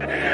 Yeah.